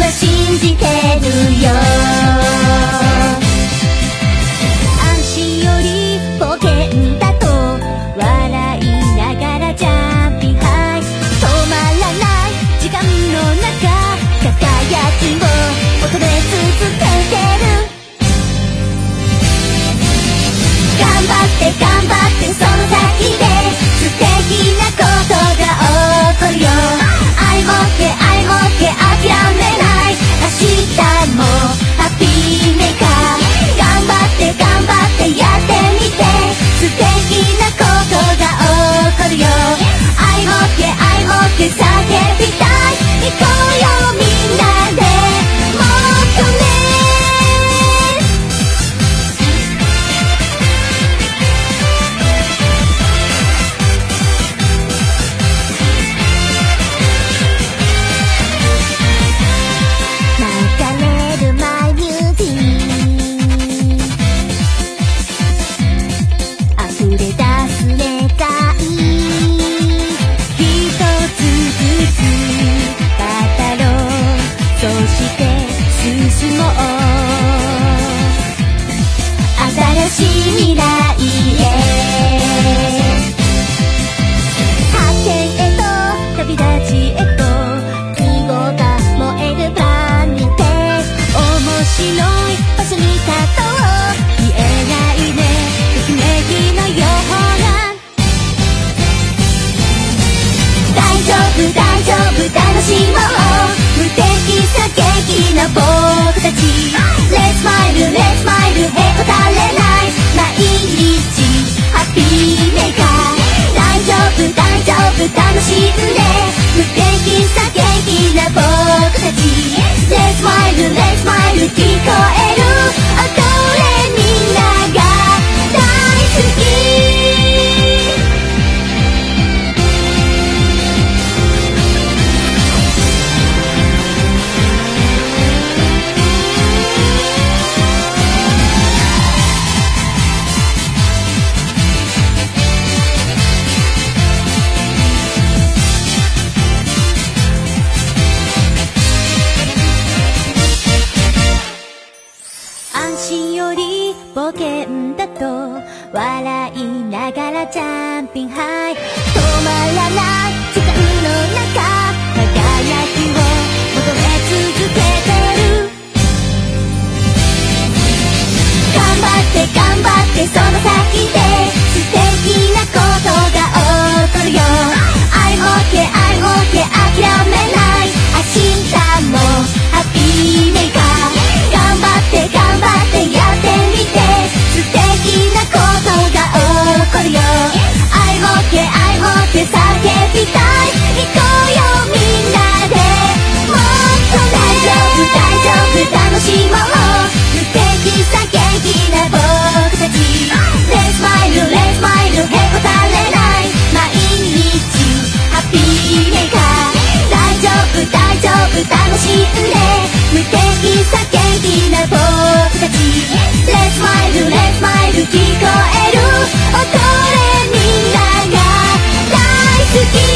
は信じてるよ。いバスに立う見えないねとう大丈夫大丈夫楽しもう無敵さげきな僕たちレッツマイルレッツマイルヘ smile えと笑いながらジャンピンハイ止まらない。好き